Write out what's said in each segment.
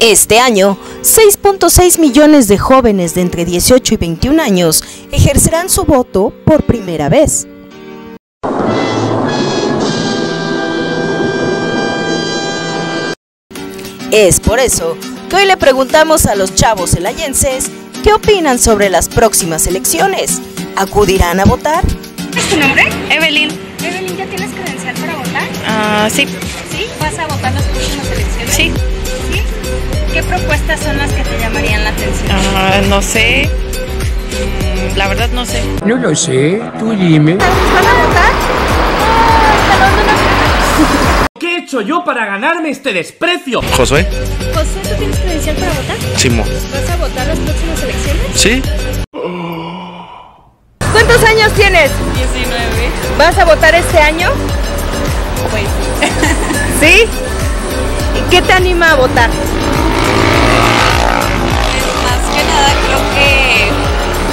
Este año, 6.6 millones de jóvenes de entre 18 y 21 años ejercerán su voto por primera vez. Es por eso que hoy le preguntamos a los chavos elayenses qué opinan sobre las próximas elecciones. ¿Acudirán a votar? ¿Es tu nombre? Evelyn. Evelyn, ¿ya tienes credencial para votar? Ah, sí. ¿Sí? ¿Vas a votar las próximas elecciones? Sí. ¿Sí? ¿Qué propuestas son las que te llamarían la atención? Ah, no sé. Mm, La verdad no sé. No lo sé, tú dime. ¿Van a votar? ¿Qué he hecho yo para ganarme este desprecio? Josué, José, ¿tú tienes credencial para votar? Simo. ¿Vas a votar las próximas elecciones? ¿Sí? ¿Cuántos años tienes? 19. ¿Vas a votar este año? Pues ¿Sí? ¿Y qué te anima a votar? Más que nada creo que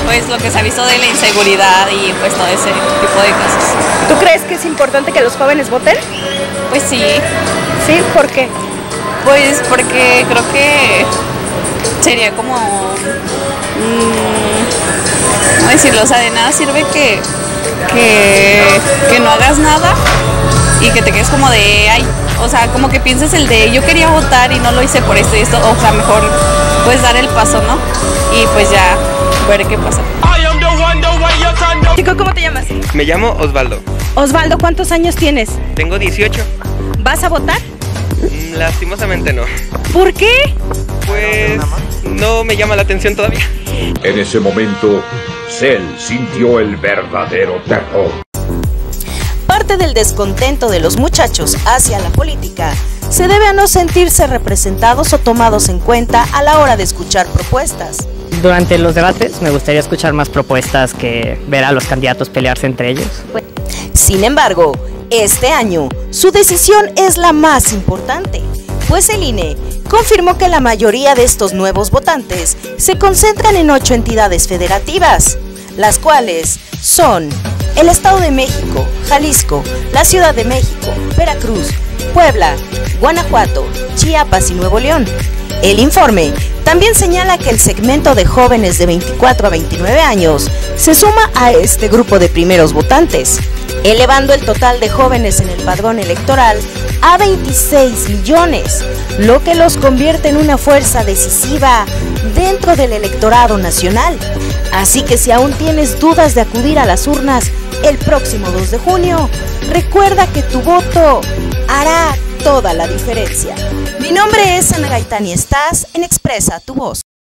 pues lo que se ha visto de la inseguridad y pues todo ese tipo de casos. ¿Tú crees que es importante que los jóvenes voten? Pues sí, Sí, ¿por qué? pues porque creo que sería como mm, ¿cómo decirlo? O sea, de nada sirve que, que, que no hagas nada y que te quedes como de ay, o sea, como que pienses el de yo quería votar y no lo hice por esto y esto, o sea, mejor pues dar el paso, ¿no? Y pues ya ver qué pasa. Chico, ¿cómo te llamas? Me llamo Osvaldo. Osvaldo, ¿cuántos años tienes? Tengo 18. ¿Vas a votar? Mm, Lastimosamente no. ¿Por qué? Pues no me llama la atención todavía. En ese momento, Cell sintió el verdadero terror. Parte del descontento de los muchachos hacia la política se debe a no sentirse representados o tomados en cuenta a la hora de escuchar propuestas. Durante los debates me gustaría escuchar más propuestas que ver a los candidatos pelearse entre ellos. Sin embargo, este año su decisión es la más importante, pues el INE confirmó que la mayoría de estos nuevos votantes se concentran en ocho entidades federativas, las cuales son el Estado de México, Jalisco, la Ciudad de México, Veracruz, Puebla, Guanajuato, Chiapas y Nuevo León. El informe también señala que el segmento de jóvenes de 24 a 29 años se suma a este grupo de primeros votantes, elevando el total de jóvenes en el padrón electoral a 26 millones, lo que los convierte en una fuerza decisiva dentro del electorado nacional. Así que si aún tienes dudas de acudir a las urnas el próximo 2 de junio, recuerda que tu voto hará toda la diferencia. Mi nombre es Ana Gaitán y estás en Expresa tu voz.